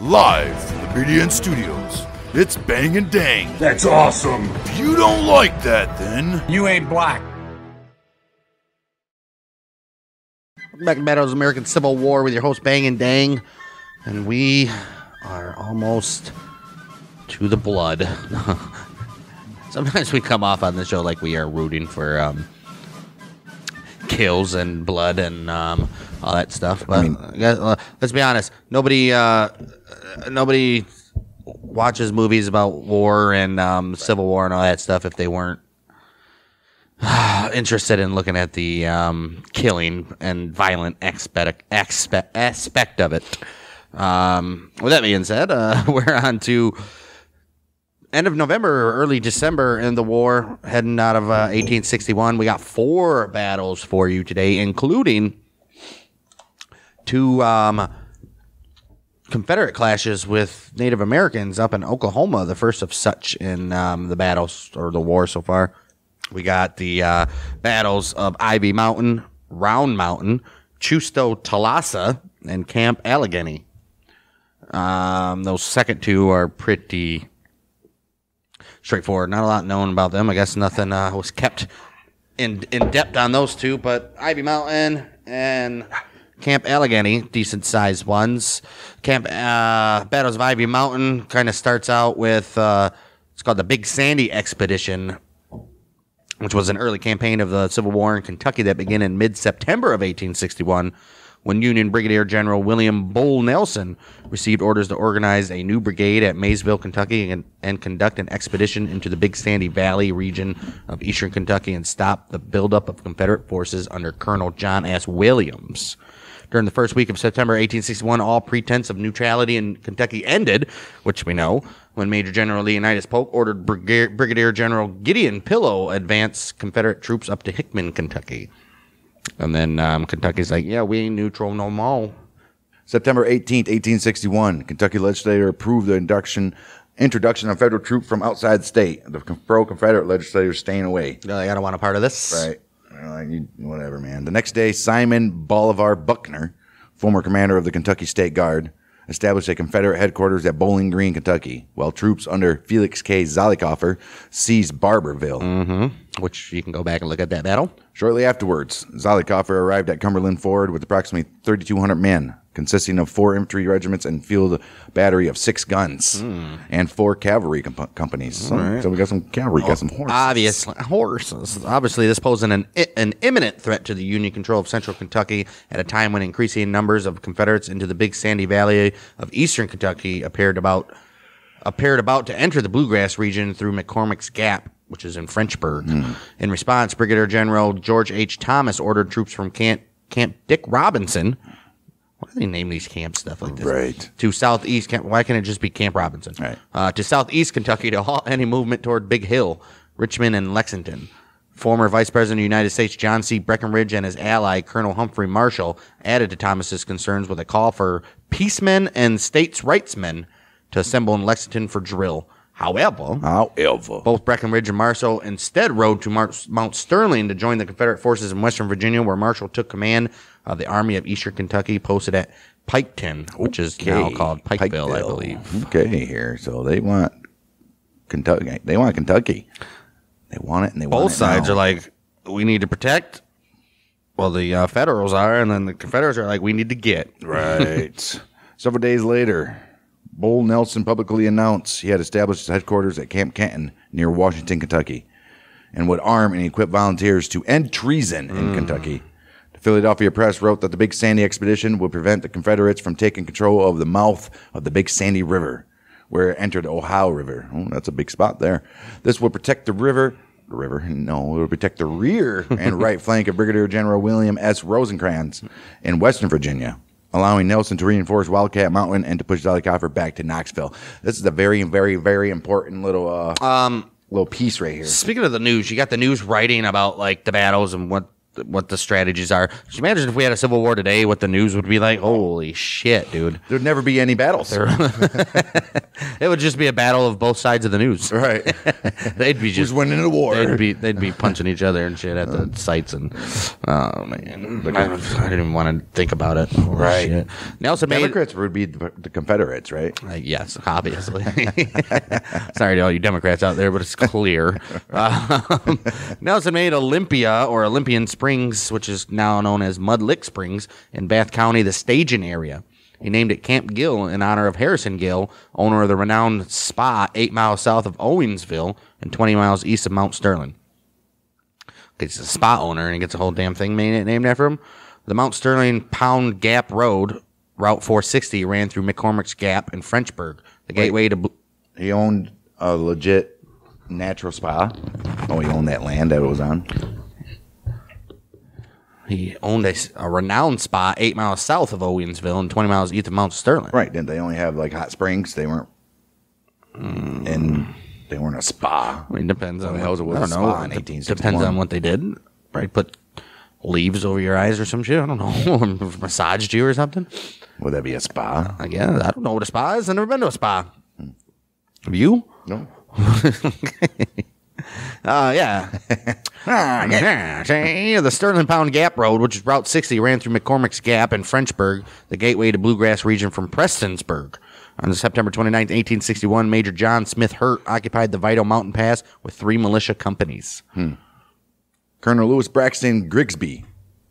Live from the BDN studios, it's Bang and Dang. That's awesome. If you don't like that, then You ain't black. Welcome back to Battles American Civil War with your host Bang and Dang, and we are almost to the blood. Sometimes we come off on the show like we are rooting for um, kills and blood and um, all that stuff. But guys, uh, let's be honest, nobody, uh, uh, nobody watches movies about war and um, Civil War and all that stuff if they weren't interested in looking at the um, killing and violent aspect, aspect, aspect of it. Um, with that being said, uh, we're on to end of November or early December in the war, heading out of uh, 1861. We got four battles for you today, including two um, Confederate clashes with Native Americans up in Oklahoma, the first of such in um, the battles or the war so far. We got the uh, battles of Ivy Mountain, Round Mountain, Chusto-Talasah, and Camp Allegheny. Um, those second two are pretty straightforward. Not a lot known about them. I guess nothing uh, was kept in in depth on those two, but Ivy Mountain and Camp Allegheny, decent sized ones. Camp uh, Battles of Ivy Mountain kind of starts out with uh, it's called the Big Sandy Expedition, which was an early campaign of the Civil War in Kentucky that began in mid September of 1861 when Union Brigadier General William Bull Nelson received orders to organize a new brigade at Maysville, Kentucky, and, and conduct an expedition into the Big Sandy Valley region of eastern Kentucky and stop the buildup of Confederate forces under Colonel John S. Williams. During the first week of September 1861, all pretense of neutrality in Kentucky ended, which we know, when Major General Leonidas Polk ordered Briga- Brigadier General Gideon Pillow advance Confederate troops up to Hickman, Kentucky. And then um, Kentucky's like, yeah, we ain't neutral no more. September 18th, 1861, Kentucky legislature approved the induction, introduction of federal troops from outside the state. The pro Confederate legislators staying away. Like, I don't want a part of this. Right. You- whatever, man. The next day, Simon Bolivar Buckner, former commander of the Kentucky State Guard, established a Confederate headquarters at Bowling Green, Kentucky, while troops under Felix K. Zollicoffer seized Barbourville. Mm-hmm. Which you can go back and look at that battle. Shortly afterwards, Zollicoffer arrived at Cumberland Ford with approximately 3,200 men, consisting of four infantry regiments and field battery of six guns hmm. and four cavalry comp- companies. So, so we got some cavalry, got some oh, horses. Obviously, horses. Obviously, this posed an, an imminent threat to the Union control of central Kentucky at a time when increasing numbers of Confederates into the Big Sandy Valley of eastern Kentucky appeared about appeared about to enter the Bluegrass region through McCormick's Gap, which is in Frenchburg. In response, Brigadier General George H. Thomas ordered troops from Camp Camp Dick Robinson. Why do they name these camps stuff like this? Right. To southeast Camp. Why can't it just be Camp Robinson? Right. Uh, to southeast Kentucky to halt any movement toward Big Hill, Richmond, and Lexington. Former Vice President of the United States John C. Breckinridge and his ally Colonel Humphrey Marshall added to Thomas's concerns with a call for peacemen and states' rightsmen to assemble in Lexington for drill. However, However, both Breckinridge and Marshall instead rode to Mount Sterling to join the Confederate forces in Western Virginia, where Marshall took command of the Army of Eastern Kentucky, posted at Piketon, which is now called Pikeville, I believe. Okay, here. So they want Kentucky. They want Kentucky. They want it, and they want Both it sides now. are like, we need to protect. Well, the uh, Federals are, and then the Confederates are like, we need to get. Right. Several days later, Bull Nelson publicly announced he had established his headquarters at Camp Kenton near Washington, Kentucky, and would arm and equip volunteers to end treason in mm. Kentucky. The Philadelphia Press wrote that the Big Sandy expedition would prevent the Confederates from taking control of the mouth of the Big Sandy River, where it entered the Ohio River. Oh, that's a big spot there. This would protect the river. The river? No, it would protect the rear and right flank of Brigadier General William S. Rosencrantz in Western Virginia allowing Nelson to reinforce Wildcat Mountain and to push Zollicoffer back to Knoxville. This is a very, very, very important little uh, um little piece right here. Speaking of the news, you got the news writing about like the battles and what what the strategies are. Just imagine if we had a civil war today, what the news would be like. Holy shit, dude! There'd never be any battles. It would just be a battle of both sides of the news. right. they'd be just Who's winning the war? They'd be they'd be punching each other and shit at the sites and oh man, I, don't even want to think about it. Holy Right. shit. Nelson made Democrats would be the, the Confederates, right? Uh, yes, obviously. Sorry to all you Democrats out there, but it's clear. Um, Nelson made Olympia or Olympian Springs, which is now known as Mud Lick Springs, in Bath County, the staging area. He named it Camp Gill in honor of Harrison Gill, owner of the renowned spa eight miles south of Owingsville and 20 miles east of Mount Sterling. He's a spa owner and he gets a whole damn thing named after him. The Mount Sterling Pound Gap Road, Route 460, ran through McCormick's Gap in Frenchburg, the gateway to. Bl- He owned a legit natural spa. Oh, he owned that land that it was on. He owned a renowned spa eight miles south of Owingsville and 20 miles east of Mount Sterling. Right. Didn't they only have like hot springs? They weren't. Hmm. And they weren't a spa. I mean, depends on the what, hell was it with I don't know. spa in Dep- 1861? Depends on what they did. Right, put leaves over your eyes or some shit. I don't know. Massaged you or something. Would that be a spa? I guess I don't know what a spa is. I've never been to a spa. Hmm. Have you? No. Uh, yeah. Ah, yeah. See, the Sterling Pound Gap Road, which is Route 60, ran through McCormick's Gap and Frenchburg, the gateway to Bluegrass region from Prestonsburg. On September 29, 1861, Major John Smith Hurt occupied the Vital Mountain Pass with three militia companies. Colonel Lewis Braxton Grigsby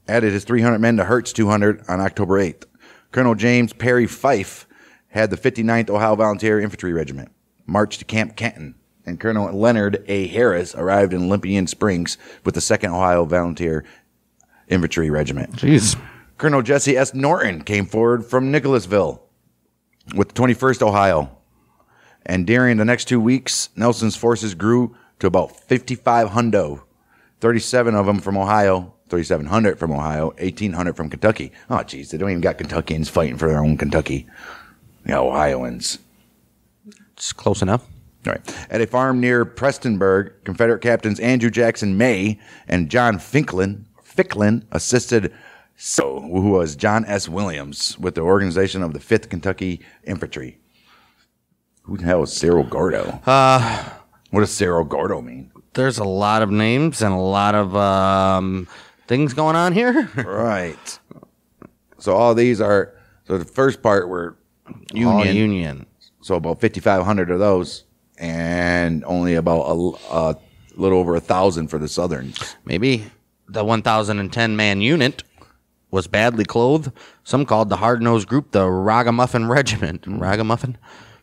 added his 300 men to Hurt's 200 on October 8th. Colonel James Perry Fyffe had the 59th Ohio Volunteer Infantry Regiment march to Camp Kenton, and Colonel Leonard A. Harris arrived in Olympian Springs with the 2nd Ohio Volunteer Infantry Regiment. Jeez. Colonel Jesse S. Norton came forward from Nicholasville with the 21st Ohio. And during the next two weeks, Nelson's forces grew to about 55 hundo, 37 of them from Ohio, 3,700 from Ohio, 1,800 from Kentucky. Oh, geez, they don't even got Kentuckians fighting for their own Kentucky. Yeah, Ohioans. It's close enough. All right. At a farm near Prestonburg, Confederate captains Andrew Jackson May and John Finklin, Ficklin assisted so who was John S. Williams with the organization of the 5th Kentucky Infantry. Who the hell is Cerro Gordo? Uh, what does Cerro Gordo mean? There's a lot of names and a lot of um, things going on here. Right. So all these are so the first part were Union. Union. Union. So about 5,500 of those, and only about a, a little over a thousand for the Southerns. Maybe the 1,010 man unit was badly clothed. Some called the hard nosed group the Ragamuffin Regiment. Ragamuffin?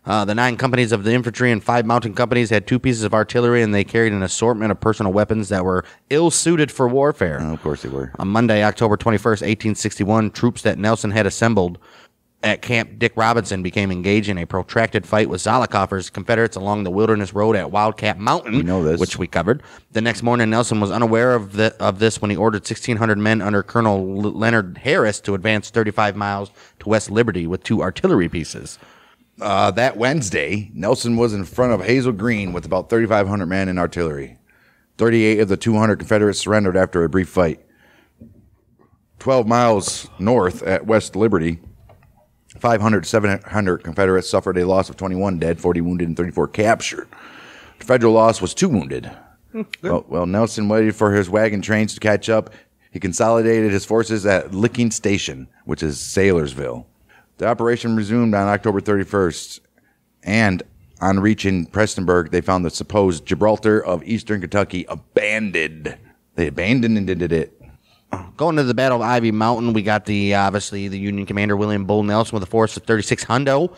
Uh, the nine companies of the infantry and five mountain companies had two pieces of artillery, and they carried an assortment of personal weapons that were ill suited for warfare. Oh, of course they were. On Monday, October 21st, 1861, troops that Nelson had assembled at Camp Dick Robinson became engaged in a protracted fight with Zollicoffer's Confederates along the Wilderness Road at Wildcat Mountain, We know this. which we covered. The next morning, Nelson was unaware of, the, of this when he ordered 1,600 men under Colonel L- Leonard Harris to advance 35 miles to West Liberty with two artillery pieces. Uh, that Wednesday, Nelson was in front of Hazel Green with about 3,500 men and artillery. 38 of the 200 Confederates surrendered after a brief fight. 12 miles north at West Liberty, 500 700 Confederates suffered a loss of 21 dead, 40 wounded, and 34 captured. The federal loss was two wounded. Hmm. Well, well, Nelson waited for his wagon trains to catch up. He consolidated his forces at Licking Station, which is Salyersville. The operation resumed on October 31st, and on reaching Prestonburg, they found the supposed Gibraltar of eastern Kentucky abandoned. They abandoned it. Going to the Battle of Ivy Mountain, we got the obviously the Union commander William Bull Nelson with a force of 36 hundo.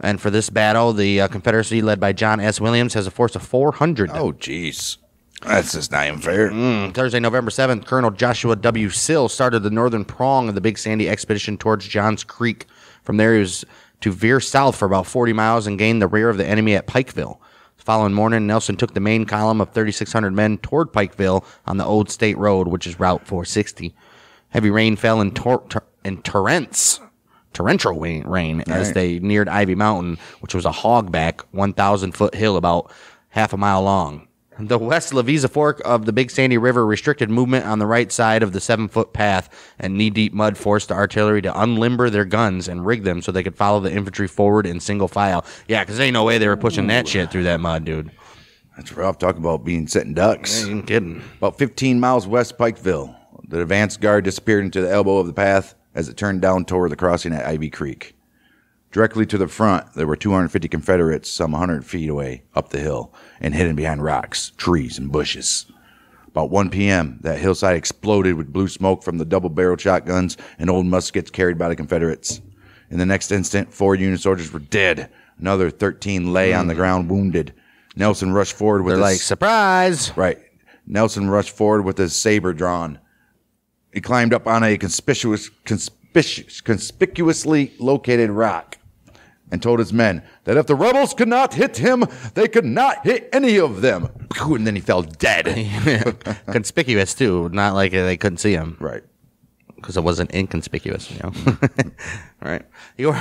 And for this battle, the uh, Confederacy, led by John S. Williams, has a force of 400. Oh, jeez. That's just not even fair. Thursday, November 7th, Colonel Joshua W. Sill started the northern prong of the Big Sandy expedition towards Johns Creek. From there, he was to veer south for about 40 miles and gain the rear of the enemy at Pikeville. Following morning, Nelson took the main column of 3,600 men toward Pikeville on the Old State Road, which is Route 460. Heavy rain fell in, tor- tor- in torrents, torrential rain, rain as they neared Ivy Mountain, which was a hogback, 1,000 foot hill about half a mile long. The West Levisa Fork of the Big Sandy River restricted movement on the right side of the seven foot path, and knee deep mud forced the artillery to unlimber their guns and rig them so they could follow the infantry forward in single file. Yeah, because ain't no way they were pushing that shit through that mud, dude. That's rough. Talk about being sitting ducks. Ain't kidding. About 15 miles west of Pikeville, the advance guard disappeared into the elbow of the path as it turned down toward the crossing at Ivy Creek. Directly to the front, there were 250 Confederates some 100 feet away up the hill and hidden behind rocks, trees, and bushes. About 1 p.m., that hillside exploded with blue smoke from the double barreled shotguns and old muskets carried by the Confederates. In the next instant, four Union soldiers were dead. Another 13 lay on the hmm. ground wounded. Nelson rushed forward with They're his like, surprise! Right. Nelson rushed forward with his saber drawn. He climbed up on a conspicuous, conspicuous, conspicuously located rock and told his men that if the rebels could not hit him, they could not hit any of them. And then he fell dead. Conspicuous, too. Not like they couldn't see him. right. because it wasn't inconspicuous, you know. All right. He, or-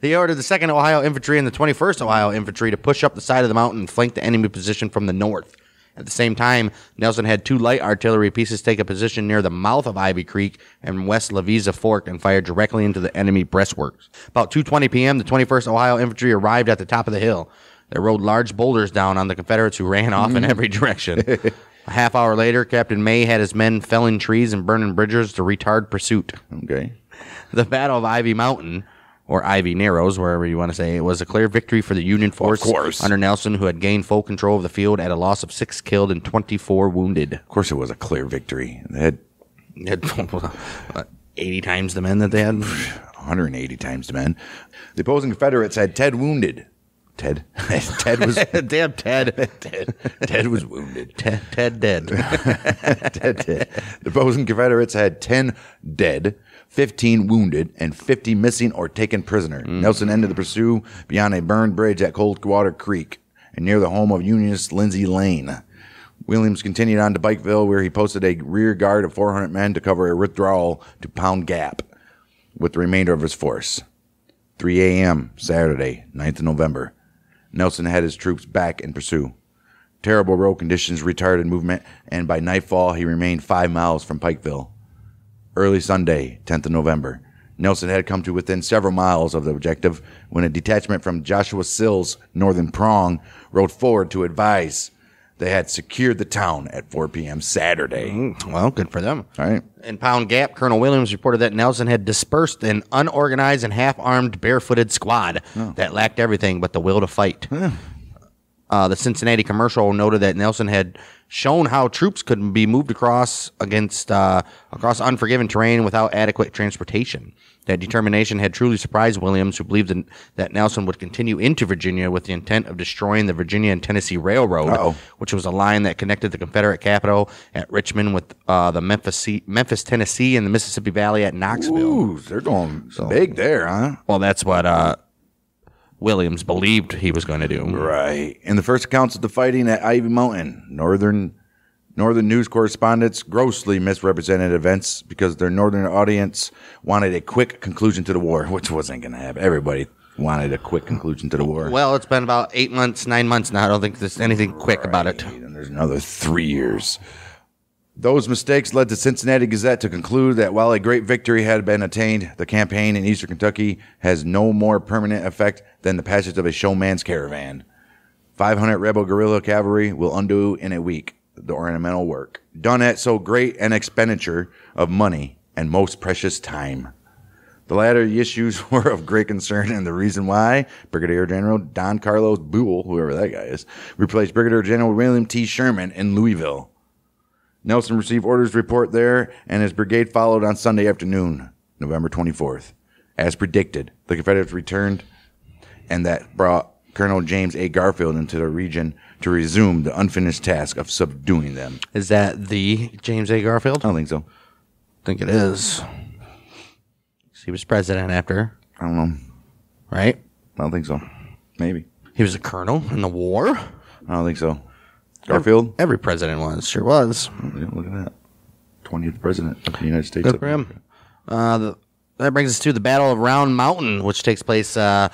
he ordered the Second Ohio Infantry and the 21st Ohio Infantry to push up the side of the mountain and flank the enemy position from the north. At the same time, Nelson had two light artillery pieces take a position near the mouth of Ivy Creek and West Levisa Fork and fire directly into the enemy breastworks. About 2:20 p.m., the 21st Ohio Infantry arrived at the top of the hill. They rolled large boulders down on the Confederates who ran off in mm-hmm. every direction. A half hour later, Captain May had his men felling trees and burning bridges to retard pursuit. Okay. The Battle of Ivy Mountain, or Ivy Narrows, wherever you want to say, it was a clear victory for the Union force course. under Nelson, who had gained full control of the field at a loss of six killed and 24 wounded. Of course, it was a clear victory. They had They had, what, 80 times the men that they had. 180 times the men. The opposing Confederates had Ted wounded. Ted? Ted was Damn Ted. Ted, Ted was wounded. Ted, Ted dead. Dead. The opposing Confederates had 10 dead, 15 wounded, and 50 missing or taken prisoner. Mm. Nelson ended the pursuit beyond a burned bridge at Coldwater Creek and near the home of Unionist Lindsay Lane. Williams continued on to Pikeville, where he posted a rear guard of 400 men to cover a withdrawal to Pound Gap with the remainder of his force. 3 a.m. Saturday, 9th of November. Nelson had his troops back in pursuit. Terrible road conditions retarded movement, and by nightfall, he remained five miles from Pikeville. Early Sunday, 10th of November, Nelson had come to within several miles of the objective when a detachment from Joshua Sill's northern prong rode forward to advise they had secured the town at 4 p.m. Saturday. Mm, well, good for them. All right. In Pound Gap, Colonel Williams reported that Nelson had dispersed an unorganized and half armed barefooted squad oh. that lacked everything but the will to fight. Uh, the Cincinnati commercial noted that Nelson had shown how troops could be moved across against uh, across unforgiving terrain without adequate transportation. That determination had truly surprised Williams, who believed in, that Nelson would continue into Virginia with the intent of destroying the Virginia and Tennessee Railroad, Uh-oh. which was a line that connected the Confederate capital at Richmond with uh, the Memphis, Memphis, Tennessee, and the Mississippi Valley at Knoxville. Ooh, they're going big there, huh? Well, that's what uh, Williams believed he was going to do. Right. In the first accounts of the fighting at Ivy Mountain, northern northern news correspondents grossly misrepresented events because their northern audience wanted a quick conclusion to the war, which wasn't going to happen. Everybody wanted a quick conclusion to the war. Well, it's been about eight months, nine months now. I don't think there's anything quick about it. And there's another three years. Those mistakes led the Cincinnati Gazette to conclude that while a great victory had been attained, the campaign in eastern Kentucky has no more permanent effect than the passage of a showman's caravan. 500 rebel guerrilla cavalry will undo in a week the ornamental work, done at so great an expenditure of money and most precious time. The latter issues were of great concern, and the reason why Brigadier General Don Carlos Buell, whoever that guy is, replaced Brigadier General William T. Sherman in Louisville. Nelson received orders to report there, and his brigade followed on Sunday afternoon, November 24th. As predicted, the Confederates returned, and that brought Colonel James A. Garfield into the region to resume the unfinished task of subduing them. Is that the James A. Garfield? I don't think so. I think it is. He was president after, I don't know. right? I don't think so. Maybe. He was a colonel in the war. I don't think so. Garfield? Every president was, sure was. Yeah, look at that. 20th president of the United States. Good for him. Uh, the, that brings us to the Battle of Round Mountain, which takes place uh,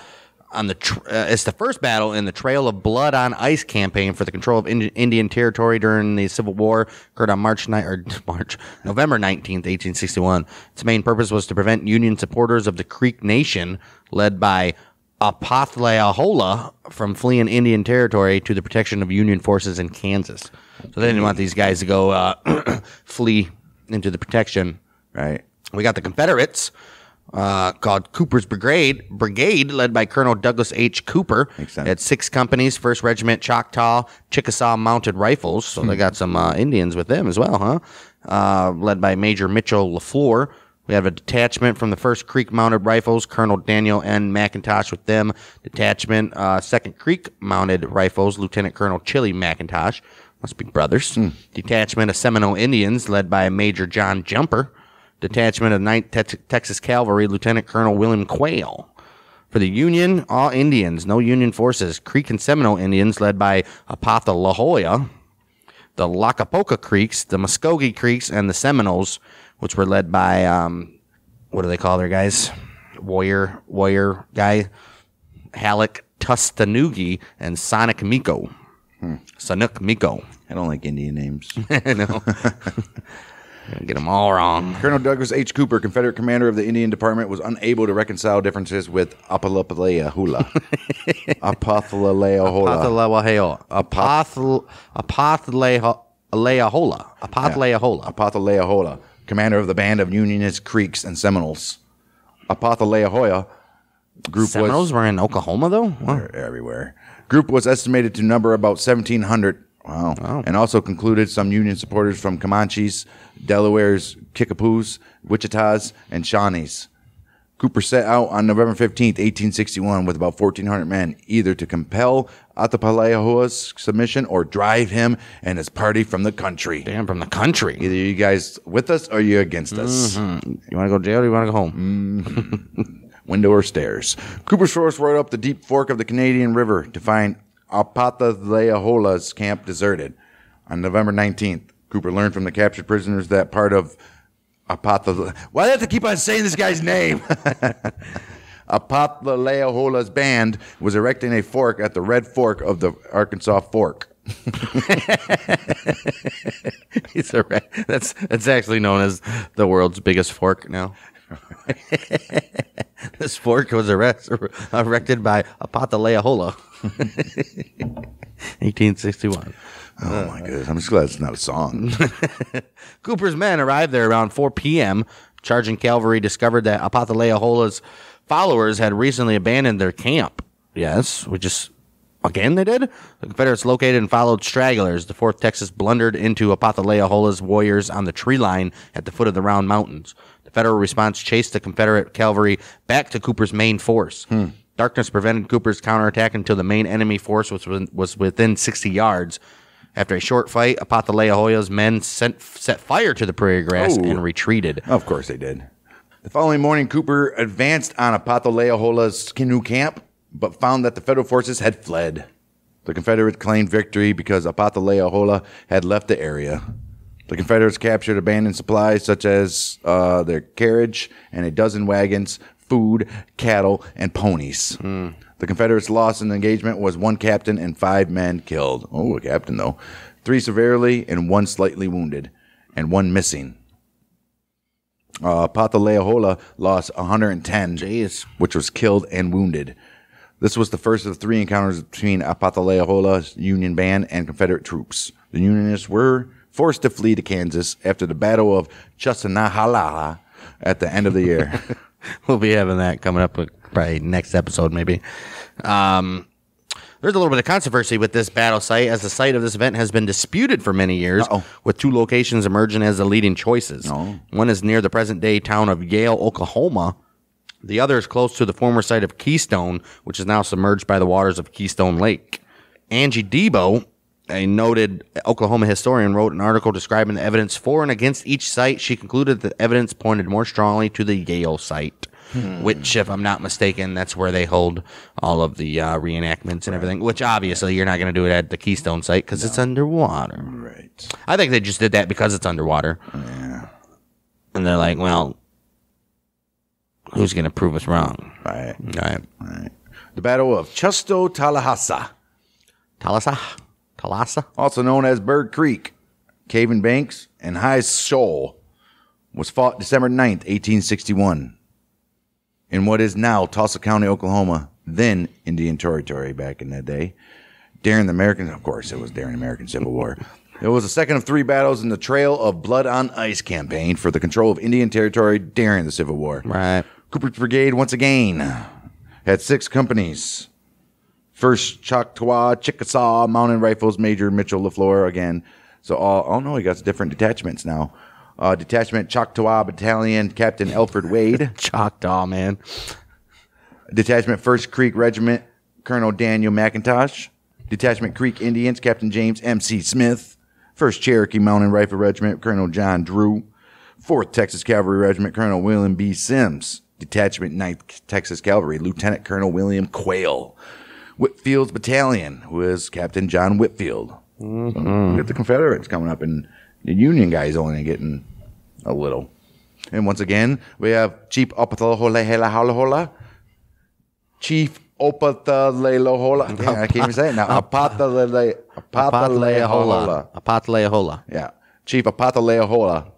on the tr- uh, it's the first battle in the Trail of Blood on Ice campaign for the control of Indi- Indian territory during the Civil War. Occurred on March ni- or March November nineteenth, eighteen sixty one. Its main purpose was to prevent Union supporters of the Creek Nation, led by Apathlayahola, from fleeing Indian territory to the protection of Union forces in Kansas. So they didn't want these guys to go uh, flee into the protection Right. we got the Confederates uh, called Cooper's Brigade, brigade led by Colonel Douglas H. Cooper. Makes sense. Had six companies: First Regiment Choctaw, Chickasaw Mounted Rifles. So they got some uh, Indians with them as well, huh? Uh, led by Major Mitchell Lafleur. We have a detachment from the First Creek Mounted Rifles, Colonel Daniel N. McIntosh with them. Detachment, uh, Second Creek Mounted Rifles, Lieutenant Colonel Chilly McIntosh. Must be brothers. Detachment of Seminole Indians, led by Major John Jumper. Detachment of 9th Tex- Texas Cavalry, Lieutenant Colonel William Quayle. For the Union, all Indians, no Union forces. Creek and Seminole Indians, led by Apatha La Jolla. The Lacapoca Creeks, the Muskogee Creeks, and the Seminoles, which were led by, um, what do they call their guys? Warrior, warrior guy, Halleck Tustanugi, and Sonic Miko. Sonic Miko. I don't like Indian names. Know. Get them all wrong. Colonel Douglas H. Cooper, Confederate commander of the Indian Department, was unable to reconcile differences with Apalapalea Hula. Apathalea Hula. Apathaleahola. Apathaleahola. Commander of the band of Unionist Creeks and Seminoles. Apathalea Hoya group Seminoles was were in Oklahoma though. Wow. They're everywhere. Group was estimated to number about 1,700. Wow. And also concluded some Union supporters from Comanches, Delawares, Kickapoos, Wichitas, and Shawnees. Cooper set out on November 15th, 1861, with about 1,400 men, either to compel Atapaleahua's submission or drive him and his party from the country. Damn, from the country. Either you guys with us or you against us. Mm-hmm. You want to go to jail or you want to go home? Mm-hmm. window or stairs. Cooper's force rode up the deep fork of the Canadian River to find Apataleahola's camp deserted. On November 19th, Cooper learned from the captured prisoners that part of Apatha. Why do I have to keep on saying this guy's name? Apataleahola's band was erecting a fork at the Red Fork of the Arkansas Fork. It's a re- that's that's actually known as the world's biggest fork now. this fork was erect, erected by Apataleahola. 1861. Oh uh, my goodness! I'm just glad it's not a song. Cooper's men arrived there around 4 p.m. Charging cavalry discovered that Apataleahola's followers had recently abandoned their camp. Yes, we just again they did. The Confederates located and followed stragglers. The Fourth Texas blundered into Apataleahola's warriors on the tree line at the foot of the Round Mountains. The Federal response chased the Confederate cavalry back to Cooper's main force. Hmm. Darkness prevented Cooper's counterattack until the main enemy force was was within 60 yards. After a short fight, Apataleahoya's men sent, set fire to the prairie grass Oh. and retreated. Of course they did. The following morning, Cooper advanced on Apataleahola's canoe camp, but found that the Federal forces had fled. The Confederates claimed victory because Apataleahola had left the area. The Confederates captured abandoned supplies such as uh, their carriage and a dozen wagons, food, cattle, and ponies. The Confederates' loss in the engagement was one captain and five men killed. Oh, a captain, though. Three severely and one slightly wounded, and one missing. Uh, Pataleahola lost 110, Jeez. which was killed and wounded. This was the first of three encounters between Apataleahola's Union band and Confederate troops. The Unionists were forced to flee to Kansas after the Battle of Chasanahala at the end of the year. We'll be having that coming up with probably next episode, maybe. Um, there's a little bit of controversy with this battle site, as the site of this event has been disputed for many years, Uh-oh. with two locations emerging as the leading choices. One is near the present day town of Yale, Oklahoma. The other is close to the former site of Keystone, which is now submerged by the waters of Keystone Lake. Angie Debo, a noted Oklahoma historian, wrote an article describing the evidence for and against each site. She concluded that the evidence pointed more strongly to the Yale site, which, if I'm not mistaken, that's where they hold all of the uh, reenactments and everything. Which obviously you're not going to do it at the Keystone site because it's underwater. right. I think they just did that because it's underwater. Yeah. And they're like, well, who's going to prove us wrong? Right. Right. Right. The Battle of Chusto Talahassa, Talasa, Talasa. also known as Bird Creek, Caven Banks, and High Shoal, was fought December 9th, 1861, in what is now Tulsa County, Oklahoma, then Indian Territory back in that day. During the American, of course, it was during the American Civil War. It was the second of three battles in the Trail of Blood on Ice campaign for the control of Indian Territory during the Civil War. Right. Cooper's Brigade, once again, had six companies. First, Choctaw, Chickasaw, Mountain Rifles, Major Mitchell LaFleur again. So, all, oh no, he got different detachments now. Uh, Detachment Choctaw Battalion, Captain Alfred Wade. Choctaw, man. Detachment First Creek Regiment, Colonel Daniel McIntosh. Detachment Creek Indians, Captain James M.C. Smith. First Cherokee Mountain Rifle Regiment, Colonel John Drew. Fourth Texas Cavalry Regiment, Colonel William B. Sims. Detachment 9th Texas Cavalry, Lieutenant Colonel William Quayle. Whitfield's Battalion, who is Captain John Whitfield. So, we got the Confederates coming up, and the Union guys only getting a little. And once again, we have Chief Opathalaholahala, Chief Opathalelahola. Yeah, I can't even say it now. Apatalehola. Yeah. Chief Apatalehola.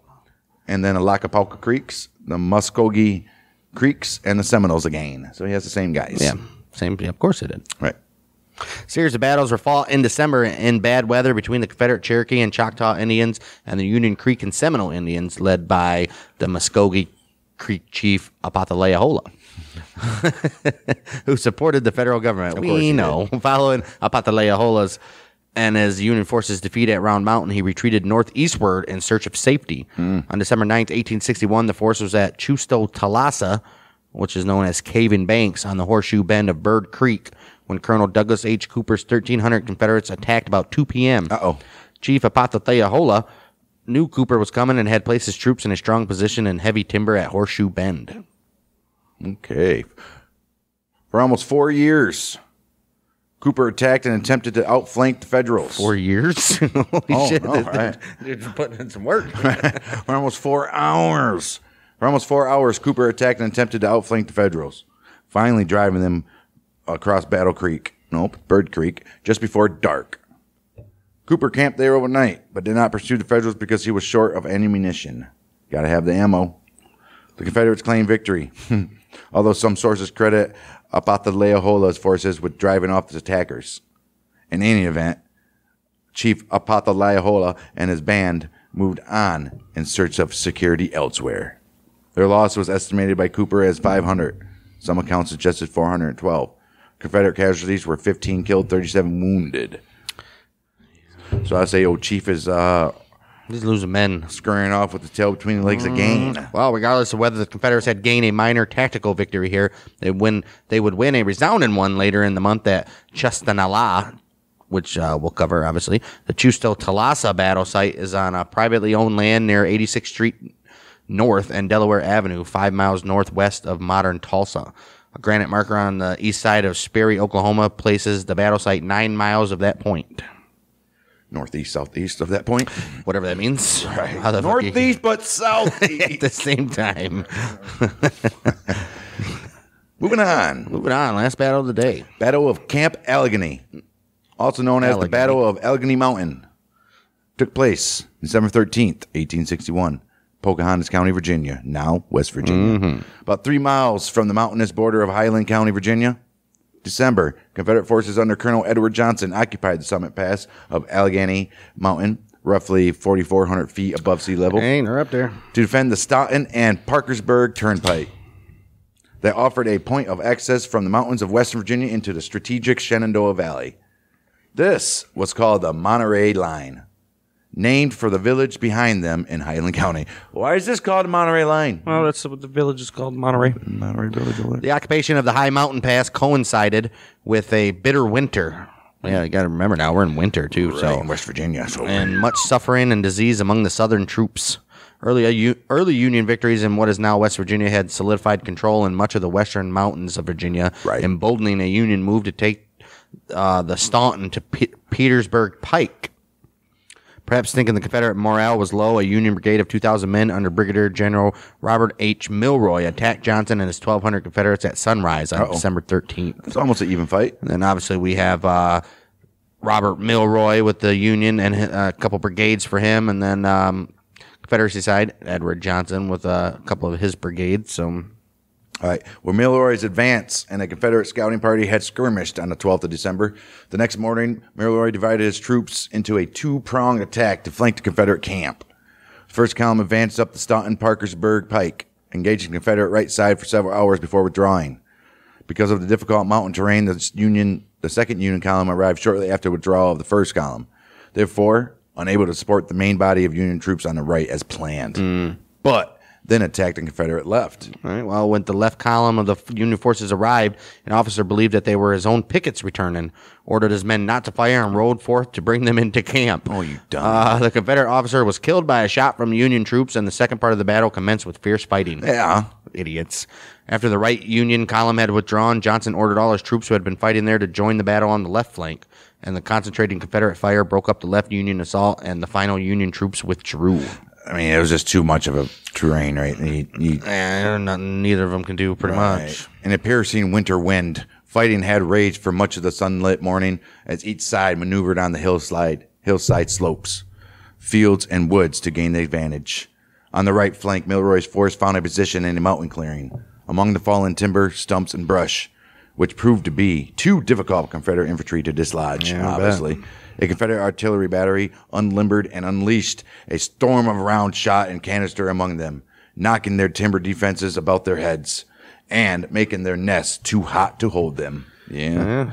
And then the Lacapauca Creeks, the Muskogee Creeks, and the Seminoles again. So he has the same guys. Yeah. Same. Of course he did. Right. Series of battles were fought in December in bad weather between the Confederate Cherokee and Choctaw Indians and the Union Creek and Seminole Indians, led by the Muskogee Creek chief Apataleahola, who supported the federal government. course we know. Following Apataleahola's and as Union forces defeat at Round Mountain, he retreated northeastward in search of safety. On December 9th, 1861, the force was at Chusto-Talasah, which is known as Caven Banks, on the horseshoe bend of Bird Creek, when Colonel Douglas H. Cooper's 1,300 Confederates attacked about 2 p.m. Uh-oh. Chief Apataleahola knew Cooper was coming and had placed his troops in a strong position in heavy timber at Horseshoe Bend. Okay. For almost four years, Cooper attacked and attempted to outflank the Federals. Four years? Holy Oh, shit. no, right. They're just putting in some work. For almost four hours. For almost four hours, Cooper attacked and attempted to outflank the Federals, finally driving them across Battle Creek, nope, Bird Creek, just before dark. Cooper camped there overnight, but did not pursue the Federals because he was short of any ammunition. Gotta have the ammo. The Confederates claimed victory, although some sources credit Apataleahola's forces with driving off the attackers. In any event, Chief Apataleahola and his band moved on in search of security elsewhere. Their loss was estimated by Cooper as 500. Some accounts suggested 412. Confederate casualties were 15 killed, 37 wounded. So I say, old Chief is uh, He's losing men. scurrying off with the tail between the legs again. Well, regardless of whether the Confederates had gained a minor tactical victory here, they win. They would win a resounding one later in the month at Chestanala, which uh, we'll cover. Obviously, the Chusto-Talasah battle site is on a privately owned land near 86th Street North and Delaware Avenue, five miles northwest of modern Tulsa. A granite marker on the east side of Sperry, Oklahoma, places the battle site nine miles of that point. Northeast, southeast of that point. Whatever that means. How the fuck you- Northeast, but southeast at southeast. the same time. Moving on. Moving on, last battle of the day. Battle of Camp Allegheny, also known as the Allegheny. Battle of Allegheny Mountain, took place December 13th, 1861, Pocahontas County, Virginia, now West Virginia. Mm-hmm. About three miles from the mountainous border of Highland County, Virginia. December, Confederate forces under Colonel Edward Johnson occupied the summit pass of Allegheny Mountain, roughly 4,400 feet above sea level Hey, they're up there. to defend the Staunton and Parkersburg Turnpike. They offered a point of access from the mountains of West Virginia into the strategic Shenandoah Valley. This was called the Monterey Line, named for the village behind them in Highland County. Why is this called Monterey Line? Well, that's what the village is called, Monterey. Monterey Village. over. The occupation of the high mountain pass coincided with a bitter winter. Yeah, you got to remember now we're in winter too, Right, so in West Virginia. So and much suffering and disease among the Southern troops. Early, uh, early Union victories in what is now West Virginia had solidified control in much of the western mountains of Virginia, Right. emboldening a Union move to take uh, the Staunton to Pe- Petersburg Pike. Perhaps thinking the Confederate morale was low, a Union brigade of 2,000 men under Brigadier General Robert H. Milroy attacked Johnson and his 1,200 Confederates at sunrise on December 13th. It's almost an even fight. And then obviously we have uh, Robert Milroy with the Union and uh, a couple brigades for him, and then um, Confederacy side Edward Johnson with a couple of his brigades. So All right. Where Milroy's advance and a Confederate scouting party had skirmished on the 12th of December, the next morning, Milroy divided his troops into a two pronged attack to flank the Confederate camp. The first column advanced up the Staunton Parkersburg Pike, engaging the Confederate right side for several hours before withdrawing. Because of the difficult mountain terrain, the Union, the second Union column arrived shortly after withdrawal of the first column. Therefore, unable to support the main body of Union troops on the right as planned. Mm. But then attacked the Confederate left. All right. Well, when the left column of the Union forces arrived, an officer believed that they were his own pickets returning, ordered his men not to fire, and rode forth to bring them into camp. Oh, you dumb. Uh, the Confederate officer was killed by a shot from Union troops, and the second part of the battle commenced with fierce fighting. Yeah. Idiots. After the right Union column had withdrawn, Johnson ordered all his troops who had been fighting there to join the battle on the left flank, and the concentrating Confederate fire broke up the left Union assault, and the final Union troops withdrew. I mean, it was just too much of a terrain, right? And nothing neither of them can do pretty much. Right. In a piercing winter wind, fighting had raged for much of the sunlit morning as each side maneuvered on the hillside, hillside slopes, fields, and woods to gain the advantage. On the right flank, Milroy's force found a position in a mountain clearing among the fallen timber, stumps, and brush, which proved to be too difficult for Confederate infantry to dislodge, Yeah, obviously. A Confederate artillery battery unlimbered and unleashed a storm of round shot and canister among them, knocking their timber defenses about their heads and making their nests too hot to hold them. Yeah.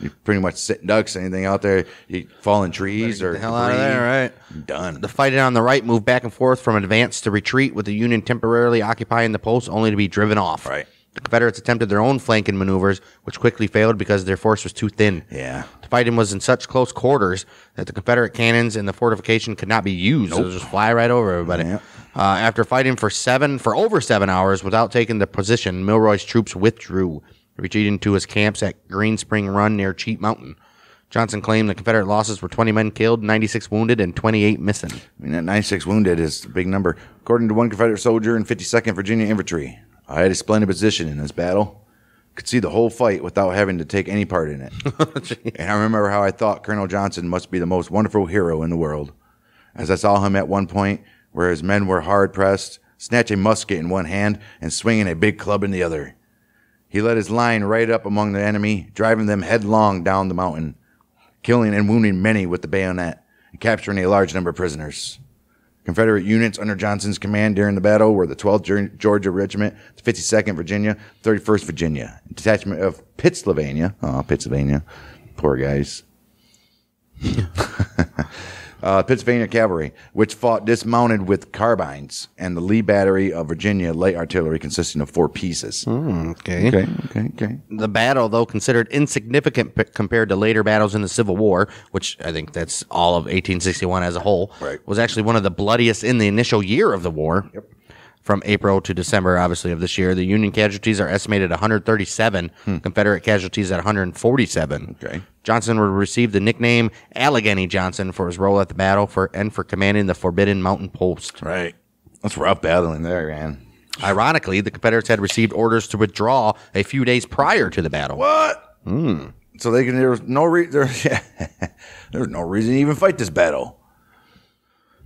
You pretty much sitting ducks, anything out there, you fall in trees or the hell out of there, right? Done. The fighting on the right moved back and forth from advance to retreat, with the Union temporarily occupying the post, only to be driven off. Right. The Confederates attempted their own flanking maneuvers, which quickly failed because their force was too thin. Yeah. The fighting was in such close quarters that the Confederate cannons in the fortification could not be used. They'll just fly right over everybody. Uh, after fighting for seven, for over seven hours without taking the position, Milroy's troops withdrew, retreating to his camps at Green Spring Run near Cheat Mountain. Johnson claimed the Confederate losses were 20 men killed, 96 wounded, and 28 missing. I mean, that 96 wounded is a big number. According to one Confederate soldier in 52nd Virginia Infantry, I had a splendid position in this battle. Could see the whole fight without having to take any part in it. Oh, and I remember how I thought Colonel Johnson must be the most wonderful hero in the world. As I saw him at one point, where his men were hard pressed, snatch a musket in one hand and swinging a big club in the other. He led his line right up among the enemy, driving them headlong down the mountain, killing and wounding many with the bayonet, and capturing a large number of prisoners. Confederate units under Johnson's command during the battle were the 12th Georgia Regiment, the 52nd Virginia, 31st Virginia, detachment of Pittsylvania. Oh, Pittsylvania. Poor guys. uh, Pennsylvania Cavalry, which fought dismounted with carbines, and the Lee Battery of Virginia light artillery consisting of four pieces. Okay. Okay, okay, okay. The battle, though considered insignificant p- compared to later battles in the Civil War, which I think that's all of 1861 as a whole, Right. was actually one of the bloodiest in the initial year of the war. From April to December, obviously, of this year, the Union casualties are estimated 137, hmm. Confederate casualties at 147. Okay. Johnson would receive the nickname Allegheny Johnson for his role at the battle for and for commanding the Forbidden Mountain Post. Right. That's rough battling there, man. Ironically, the Confederates had received orders to withdraw a few days prior to the battle. What? Hmm. So they can. There was no reason. There, there was no reason to even fight this battle.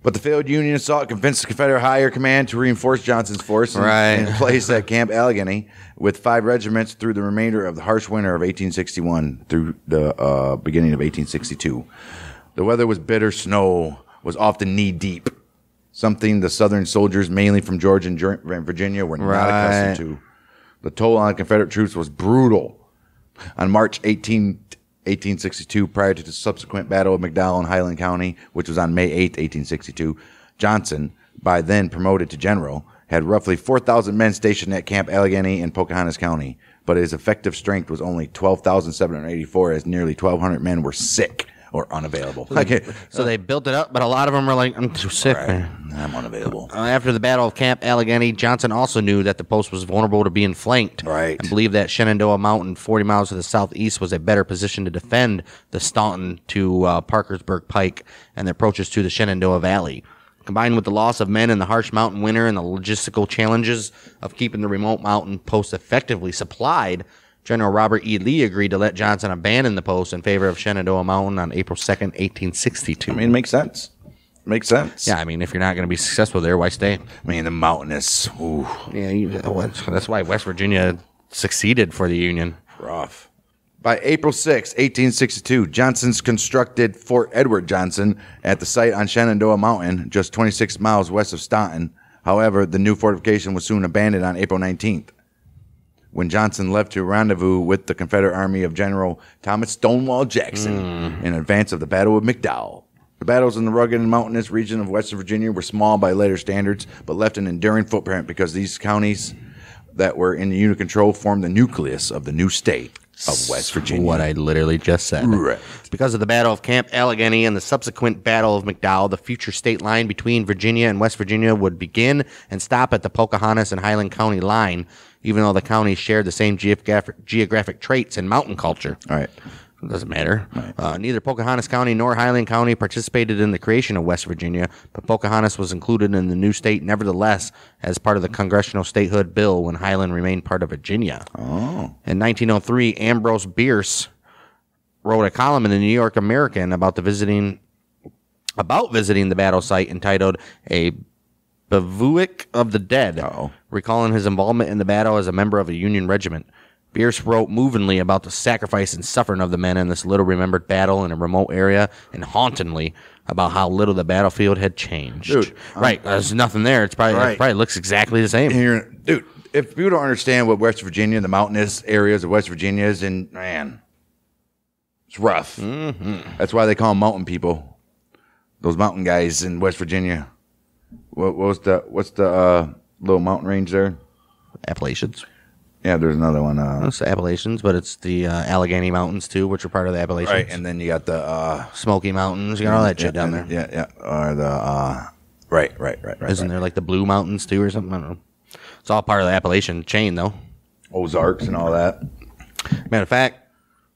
But the failed Union assault convinced the Confederate higher command to reinforce Johnson's force and, Right. and place at Camp Allegheny with five regiments through the remainder of the harsh winter of 1861 through the uh, beginning of 1862. The weather was bitter. Snow was often knee deep, something the Southern soldiers, mainly from Georgia and Virginia, were not Right. accustomed to. The toll on Confederate troops was brutal. On March 18, 1862, prior to the subsequent Battle of McDowell in Highland County, which was on May 8, 1862, Johnson, by then promoted to general, had roughly 4,000 men stationed at Camp Allegheny in Pocahontas County, but his effective strength was only 12,784 as nearly 1,200 men were sick or unavailable. Okay, So they built it up, but a lot of them were like, I'm too sick, man. I'm unavailable. Uh, after the Battle of Camp Allegheny, Johnson also knew that the post was vulnerable to being flanked. Right. And believed that Shenandoah Mountain, 40 miles to the southeast, was a better position to defend the Staunton to uh, Parkersburg Pike and the approaches to the Shenandoah Valley. Combined with the loss of men in the harsh mountain winter and the logistical challenges of keeping the remote mountain post effectively supplied, General Robert E. Lee agreed to let Johnson abandon the post in favor of Shenandoah Mountain on April 2nd, 1862. I mean, it makes sense. Makes sense. yeah, I mean, if you're not going to be successful there, why stay? I mean, the mountainous, ooh, Yeah, you, uh, that's why West Virginia succeeded for the Union. rough. By April 6, 1862, Johnson's constructed Fort Edward Johnson at the site on Shenandoah Mountain, just 26 miles west of Staunton. However, the new fortification was soon abandoned on April 19th. When Johnson left to rendezvous with the Confederate Army of General Thomas Stonewall Jackson mm. in advance of the Battle of McDowell. The battles in the rugged and mountainous region of Western Virginia were small by later standards, but left an enduring footprint because these counties that were in the Union control formed the nucleus of the new state of West Virginia. What I literally just said. Right. Because of the Battle of Camp Allegheny and the subsequent Battle of McDowell, the future state line between Virginia and West Virginia would begin and stop at the Pocahontas and Highland County line, even though the counties shared the same geographic, geographic traits and mountain culture. All right. It doesn't matter. Uh, neither Pocahontas County nor Highland County participated in the creation of West Virginia, but Pocahontas was included in the new state nevertheless as part of the congressional statehood bill when Highland remained part of Virginia. Oh. In 1903, Ambrose Bierce wrote a column in the New York American about the visiting about visiting the battle site entitled "A Bivouac of the Dead," Uh-oh. recalling his involvement in the battle as a member of a Union regiment. Bierce wrote movingly about the sacrifice and suffering of the men in this little remembered battle in a remote area, and hauntingly about how little the battlefield had changed. Dude, right, there's nothing there. It's probably Right. it probably looks exactly the same. You're- dude, if people don't understand what West Virginia, the mountainous areas of West Virginia is, and man, it's rough. Mm-hmm. That's why they call them mountain people. Those mountain guys in West Virginia. What, what was the what's the uh, little mountain range there? Appalachians. Yeah, there's another one. Uh, It's the Appalachians, but it's the uh, Allegheny Mountains too, which are part of the Appalachians. right, and then you got the uh, Smoky Mountains. You got all that yeah, shit down there. Yeah, yeah, or the uh, right, right, right, right. Isn't right. there like the Blue Mountains too, or something? I don't know. It's all part of the Appalachian chain, though. Ozarks and all that? Matter of fact,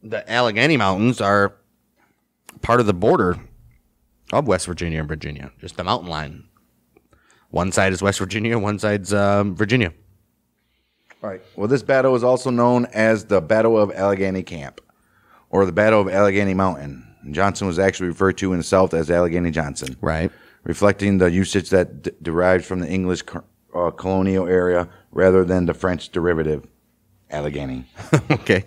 the Allegheny Mountains are part of the border of West Virginia and Virginia, just the mountain line. One side is West Virginia, one side's um, Virginia. All right. Well, this battle is also known as the Battle of Allegheny Camp or the Battle of Allegheny Mountain. Johnson was actually referred to in the South as Allegheny Johnson, Right. reflecting the usage that d- derived from the English co- uh, colonial area rather than the French derivative, Allegheny. okay.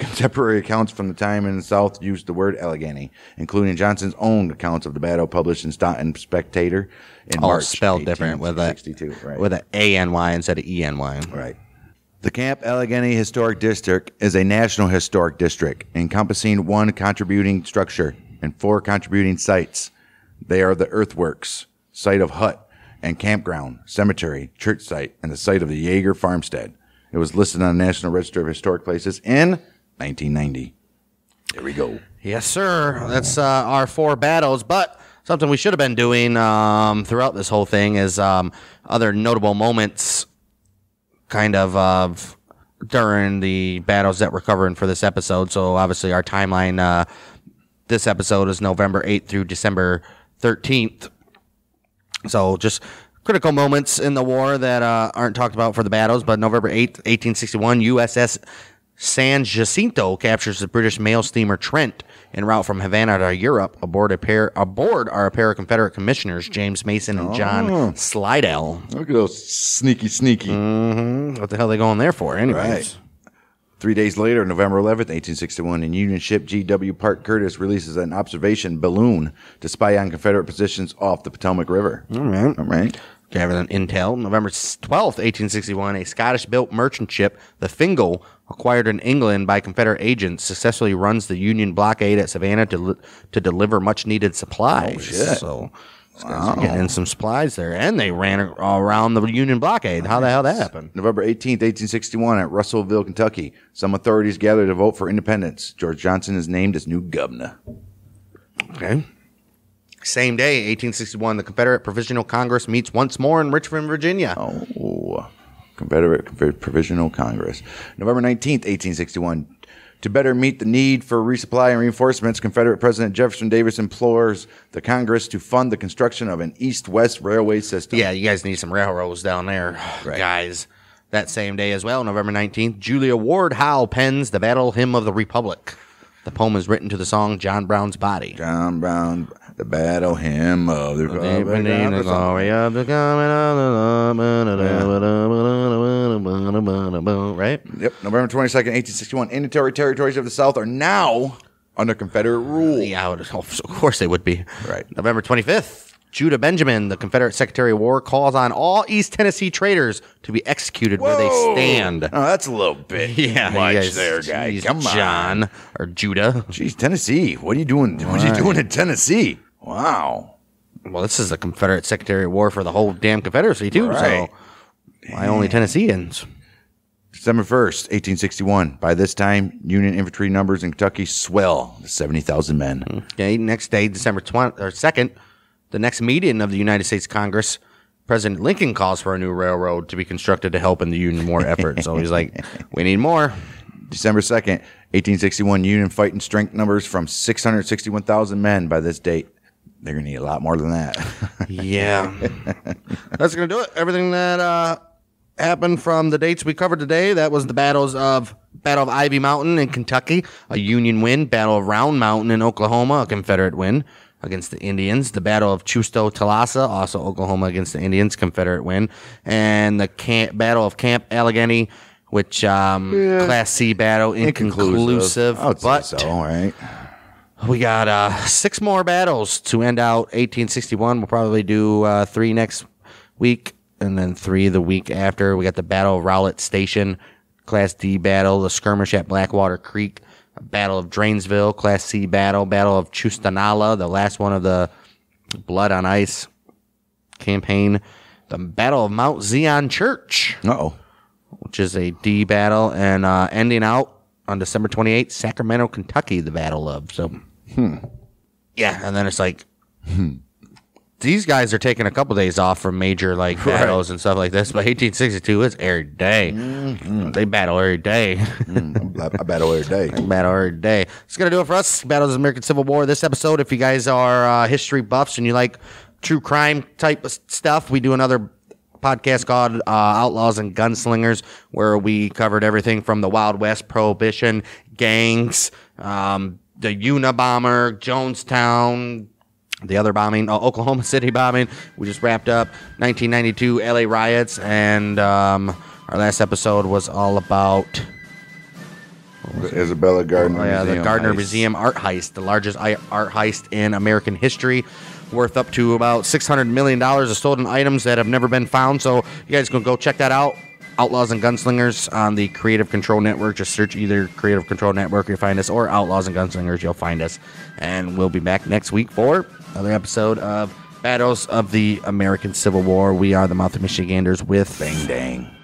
Contemporary accounts from the time in the South used the word Allegheny, including Johnson's own accounts of the battle published in Staunton Spectator in All March spelled different with a 1862. Right. with a A N Y instead of E N Y. Right. The Camp Allegheny Historic District is a national historic district encompassing one contributing structure and four contributing sites. They are the earthworks, site of hut and campground, cemetery, church site, and the site of the Jaeger farmstead. It was listed on the National Register of Historic Places in 1990. There we go. Yes, sir. That's uh, our four battles. But something we should have been doing um, throughout this whole thing is um, other notable moments, kind of of during the battles that we're covering for this episode. So obviously, our timeline. Uh, this episode is November eighth through December thirteenth. So just critical moments in the war that uh, aren't talked about for the battles. But November 8th, 1861, USS San Jacinto captures the British mail steamer Trent en route from Havana to Europe. Aboard a pair aboard are a pair of Confederate commissioners, James Mason and John oh. Slidell. Look at those sneaky, sneaky. Mm-hmm. What the hell are they going there for, anyways? Right. Three days later, November 11th, 1861, a Union ship G.W. Parke Custis releases an observation balloon to spy on Confederate positions off the Potomac River. All right. All right. Gathering intel. November 12th, 1861, a Scottish built merchant ship, the Fingal, acquired in England by Confederate agents, successfully runs the Union blockade at Savannah to, to deliver much needed supplies. Oh, shit. So, guys getting some supplies there. And they ran around the Union blockade. How the hell that happened? November 18th, 1861, at Russellville, Kentucky, some authorities gather to vote for independence. George Johnson is named as new governor. Okay. Same day, 1861, the Confederate Provisional Congress meets once more in Richmond, Virginia. Oh, Confederate Provisional Congress. November 19th, 1861. To better meet the need for resupply and reinforcements, Confederate President Jefferson Davis implores the Congress to fund the construction of an east west railway system. Yeah, you guys need some railroads down there, guys. That same day as well, November 19th, Julia Ward Howe pens the Battle Hymn of the Republic. The poem is written to the song John Brown's Body. John Brown, the battle hymn of the Republic. the glory of the coming of the Right? Yep, November 22nd, 1861. Indian Terri- territories of the South are now under Confederate rule. Yeah, of course they would be. Right. November 25th, Judah Benjamin, the Confederate Secretary of War, calls on all East Tennessee traitors to be executed where they stand. Oh, that's a little bit Yeah, much guys- there, guy. geez, Come on. John or Judah. Jeez, Tennessee. What are you doing? What are you doing in Tennessee? Wow. Well, this is the Confederate Secretary of War for the whole damn Confederacy too. Right. So why only Tennesseans? December 1st, 1861. By this time, Union infantry numbers in Kentucky swell to 70,000 men. Mm-hmm. Okay. Next day, December 20, or second, the next meeting of the United States Congress. President Lincoln calls for a new railroad to be constructed to help in the Union war effort. So he's like, "We need more." December 2nd, 1861. Union fighting strength numbers from 661,000 men by this date. They're going to need a lot more than that. Yeah. That's going to do it. Everything that uh, happened from the dates we covered today, that was the battles of Battle of Ivy Mountain in Kentucky, a Union win, Battle of Round Mountain in Oklahoma, a Confederate win against the Indians, the Battle of Chusto-Talasah, also Oklahoma against the Indians, Confederate win, and the camp, Battle of Camp Allegheny, which um, Class C battle, inconclusive, I would say but so, all right. We got uh, six more battles to end out 1861. We'll probably do uh, three next week and then three the week after. We got the Battle of Rowlett Station, Class D battle, the skirmish at Blackwater Creek, Battle of Dranesville, Class C battle, Battle of Chustenahlah, the last one of the Blood on Ice campaign, the Battle of Mount Zion Church Uh-oh. which is a D battle, and uh, ending out on December 28th, Sacramento, Kentucky, the Battle of. So, yeah, and then it's like these guys are taking a couple days off from major like battles and stuff like this. But 1862, is every day. They battle every day. I, I battle every day. battle every day. It's gonna do it for us. Battles of the American Civil War. This episode, if you guys are uh, history buffs and you like true crime type of stuff, we do another podcast called uh, Outlaws and Gunslingers, where we covered everything from the Wild West, Prohibition, gangs, um, the Unabomber, Jonestown. The other bombing, uh, Oklahoma City bombing, we just wrapped up 1992 LA riots, and um, our last episode was all about Isabella Gardner Oh, yeah, the Gardner heist. Museum art heist, the largest art heist in American history, worth up to about six hundred million dollars of stolen items that have never been found. So you guys can go check that out. Outlaws and Gunslingers on the Creative Control Network. Just search either Creative Control Network, you'll find us, or Outlaws and Gunslingers, you'll find us. And we'll be back next week for another episode of Battles of the American Civil War. We are the Mouth of Michiganders with Bang dang.